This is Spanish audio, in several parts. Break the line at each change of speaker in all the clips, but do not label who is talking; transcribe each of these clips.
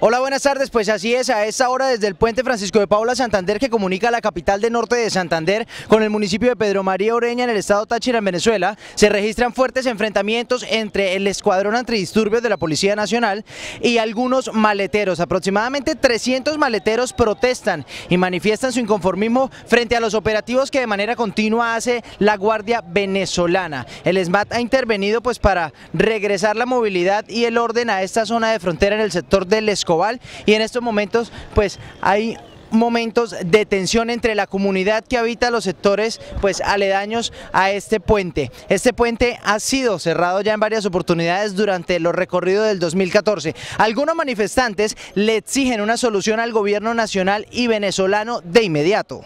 Hola, buenas tardes. Pues así es, a esta hora desde el puente Francisco de Paula Santander que comunica la capital del norte de Santander con el municipio de Pedro María Oreña en el estado Táchira en Venezuela, se registran fuertes enfrentamientos entre el escuadrón antidisturbios de la Policía Nacional y algunos maleteros. Aproximadamente 300 maleteros protestan y manifiestan su inconformismo frente a los operativos que de manera continua hace la Guardia Venezolana. El SMAT ha intervenido pues para regresar la movilidad y el orden a esta zona de frontera en el sector del Y en estos momentos pues hay momentos de tensión entre la comunidad que habita los sectores pues aledaños a este puente. Este puente ha sido cerrado ya en varias oportunidades durante los recorridos del 2014. Algunos manifestantes le exigen una solución al gobierno nacional y venezolano de inmediato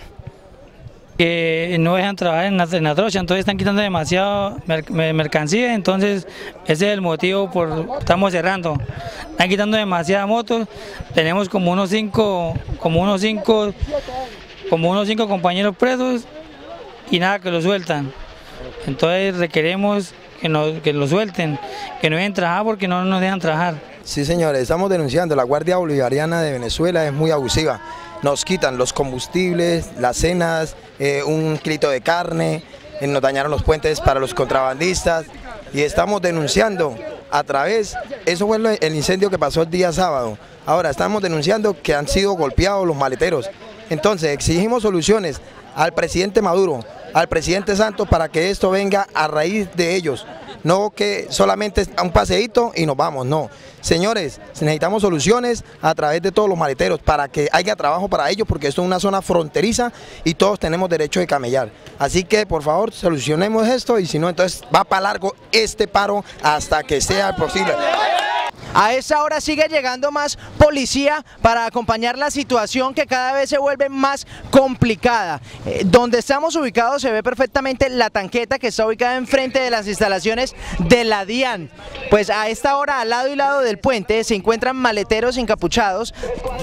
que no dejan trabajar en la, trocha, entonces están quitando demasiado mercancía, entonces ese es el motivo por estamos cerrando. Están quitando demasiadas motos, tenemos como unos cinco, como unos cinco, como unos cinco compañeros presos y nada que lo sueltan. Entonces requeremos que, nos, que lo suelten, que no dejen trabajar porque no nos dejan trabajar.
Sí señores, estamos denunciando, la Guardia Bolivariana de Venezuela es muy abusiva nos quitan los combustibles, las cenas, eh, un kilito de carne, eh, nos dañaron los puentes para los contrabandistas y estamos denunciando a través, eso fue el incendio que pasó el día sábado, ahora estamos denunciando que han sido golpeados los maleteros, entonces exigimos soluciones al presidente Maduro, al presidente Santos para que esto venga a raíz de ellos, no que solamente un paseíto y nos vamos, no. Señores, necesitamos soluciones a través de todos los maleteros para que haya trabajo para ellos porque esto es una zona fronteriza y todos tenemos derecho de camellar. Así que por favor solucionemos esto y si no entonces va para largo este paro hasta que sea posible.
A esa hora sigue llegando más policía para acompañar la situación que cada vez se vuelve más complicada. Eh, donde estamos ubicados se ve perfectamente la tanqueta que está ubicada enfrente de las instalaciones de la DIAN. Pues a esta hora al lado y lado del puente se encuentran maleteros encapuchados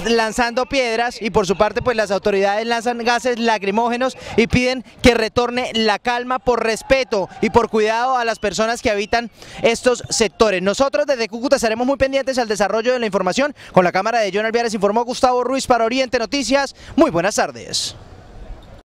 lanzando piedras y por su parte pues las autoridades lanzan gases lacrimógenos y piden que retorne la calma por respeto y por cuidado a las personas que habitan estos sectores. Nosotros desde Cúcuta estaremos muy pendientes al desarrollo de la información. Con la cámara de John Alviares informó Gustavo Ruiz para Oriente Noticias. Muy buenas tardes.